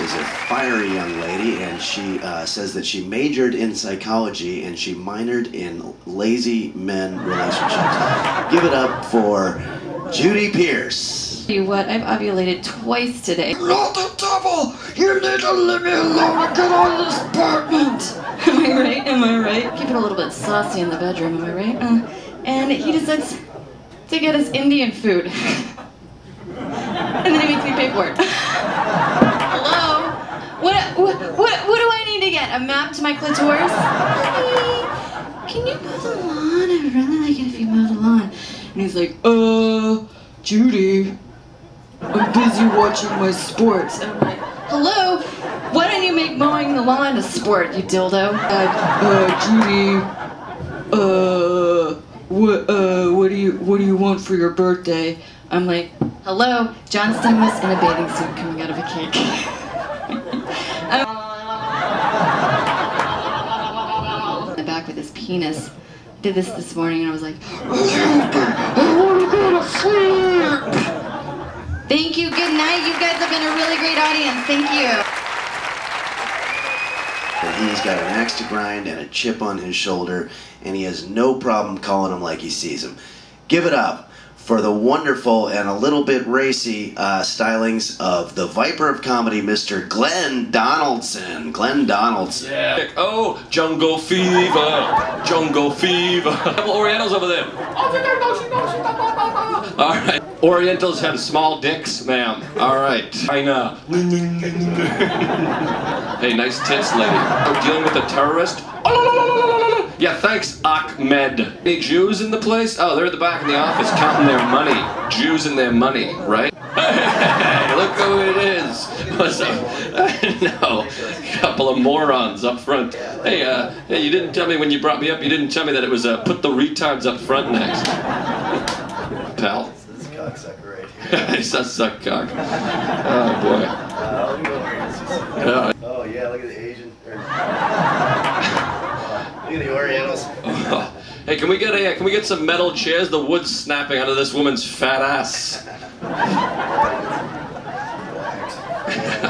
is a fiery young lady, and she uh, says that she majored in psychology and she minored in lazy men relationships. Give it up for Judy Pierce. You what, I've ovulated twice today. Not the devil! You need to leave me alone and get out of this apartment! Am I right? Am I right? Keep it a little bit saucy in the bedroom, am I right? Uh, and he decides to get us Indian food. and then he makes me pay for it. Hello? What, what, what, what do I need to get? A map to my clitoris? Honey, can you mow the lawn? I would really like it if you mow the lawn. And he's like, uh, Judy, I'm busy watching my sports. And I'm like, hello? Why don't you make mowing the lawn a sport, you dildo? Uh, uh, Judy, uh, what, uh, what do you, what do you want for your birthday? I'm like, hello, John Stamos in a bathing suit coming out of a cake. I'm back with his penis. Did this this morning and I was like, thank you, good night. You guys have been a really great audience. Thank you. He's got an axe to grind and a chip on his shoulder, and he has no problem calling him like he sees him. Give it up for the wonderful and a little bit racy uh, stylings of the Viper of Comedy, Mr. Glenn Donaldson. Glenn Donaldson. Yeah. Oh, jungle fever, jungle fever. Orientals over there. All right. Orientals have small dicks, ma'am. All right. China. hey, nice tits, lady. Oh, dealing with a terrorist? Yeah, thanks, Ahmed. Any Jews in the place? Oh, they're at the back of the office counting their money. Jews and their money, right? Hey, look who it is. What's up? no, a couple of morons up front. Hey, uh, hey, you didn't tell me when you brought me up, you didn't tell me that it was uh, put the retards up front next. Pal. This cocksucker right here. He's a suck cock. Oh, boy. Look at the Orientals. hey, can we get a can we get some metal chairs? The wood's snapping out of this woman's fat ass.